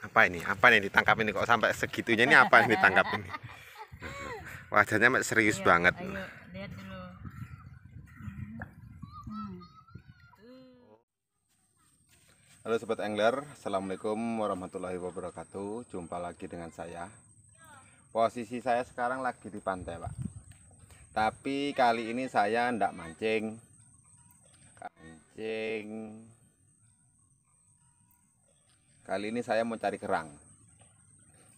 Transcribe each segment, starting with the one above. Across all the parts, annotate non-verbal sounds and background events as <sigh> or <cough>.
Apa ini? Apa yang ditangkap ini kok sampai segitunya ini apa yang ditangkap ini? <laughs> Wajahnya mak serius Ayo, banget. Ayo, lihat dulu. Hmm. Halo sobat angler, assalamualaikum warahmatullahi wabarakatuh. Jumpa lagi dengan saya. Posisi saya sekarang lagi di pantai, Pak. Tapi kali ini saya ndak mancing. Mancing. Kali ini saya mau cari kerang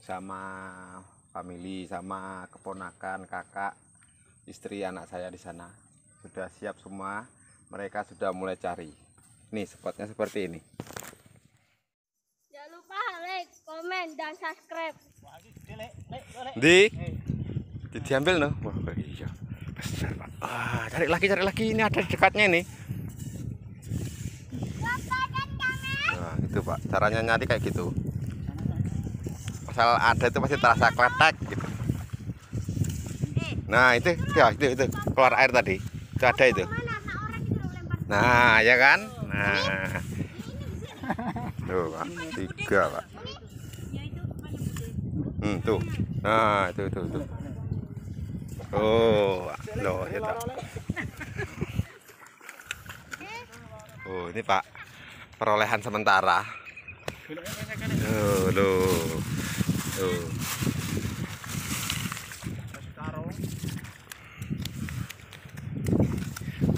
sama family, sama keponakan, kakak, istri, anak saya di sana. Sudah siap semua. Mereka sudah mulai cari. Nih spotnya seperti ini. Jangan lupa like, komen, dan subscribe. Di, di diambil no. Wah, iya. Besar, Pak. Ah, cari lagi, cari lagi. Ini ada di dekatnya ini. Nah, itu, Pak. Caranya nyari kayak gitu. Asal ada itu pasti terasa kletek gitu. Nah, itu, ya, itu, itu. Keluar air tadi. Itu ada itu. Nah, ya kan? Nah. <laughs> Tuh, Pak. Tiga, Pak. Hmm, tuh. Nah, itu, itu, itu. Oh, loh, ya tak. <laughs> Oh, ini Pak. Perolehan sementara. Loh. Tuh.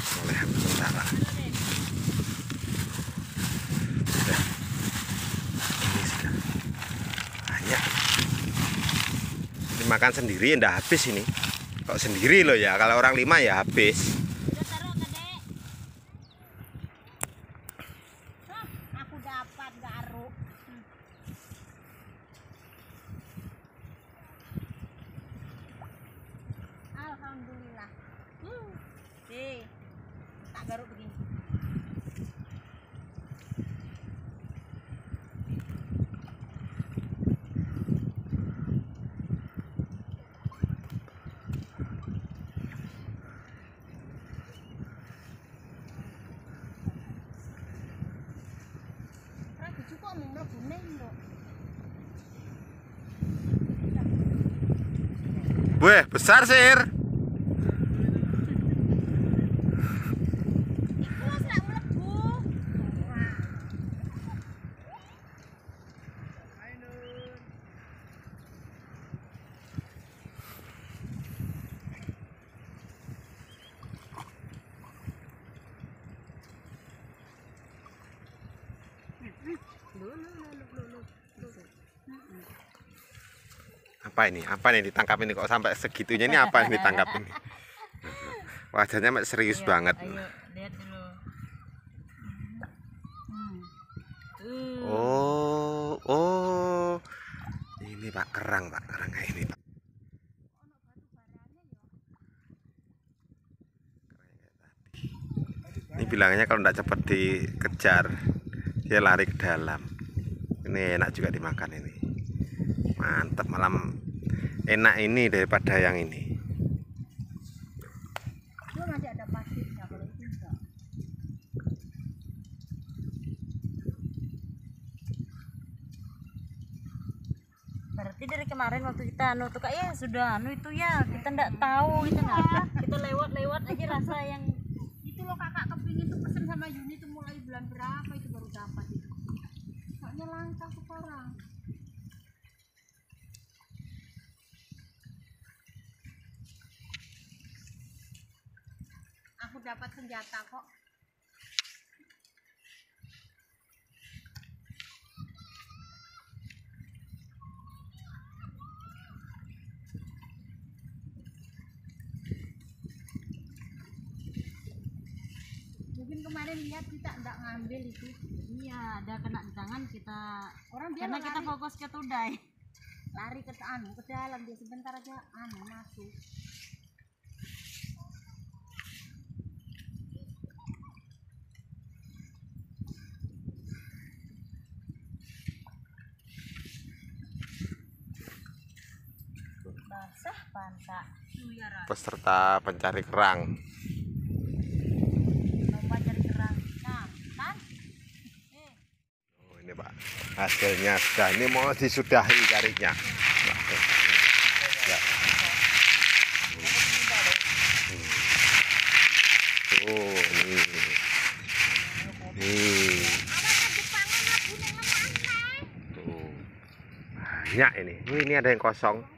Perolehan sementara. Sudah. Ini sudah banyak dimakan sendiri ndak habis ini kok sendiri loh ya kalau orang lima ya habis Udah taruh ke dek. Hah, aku dapat garuk. Hmm. Alhamdulillah. Hmm. Eh, tak garuk begini. Weh besar sir Iku wis lak mlebu. Wah. Apa ini? Apa yang ditangkap ini? Kok sampai segitunya ini apa yang ditangkap ini? Wajahnya serius Ayo, banget. Ayo, lihat dulu. Hmm. Tuh. oh oh. Ini pak. Kerang pak. Kerang kayak ini pak. Ini bilangnya kalau tidak cepat dikejar dia lari ke dalam ini enak juga dimakan ini mantap malam enak ini daripada yang ini. Berarti dari kemarin waktu kita anu tuh kayak ya sudah anu itu ya kita ndak tahu gitu nah. Kita lewat-lewat aja rasa yang Itu lo kakak kepingin tuh pesen sama Yuni tuh mulai bulan berapa itu baru dapat itu. Soalnya langka sekarang. Aku dapat senjata kok. Mungkin kemarin lihat kita enggak ngambil itu. iya ada kena di tangan kita Orang dia karena kita lari, fokus ke tudai. lari ke anu ke dalam dia sebentar aja anu masuk. Basah pantak. peserta pencari kerang Lomba cari kerang. Nah, kan? Eh, oh, ini pak hasilnya sudah. Ini mau disudahi carinya. Ya. tuh ini. Tuh. Banyak ini. Ini ada yang kosong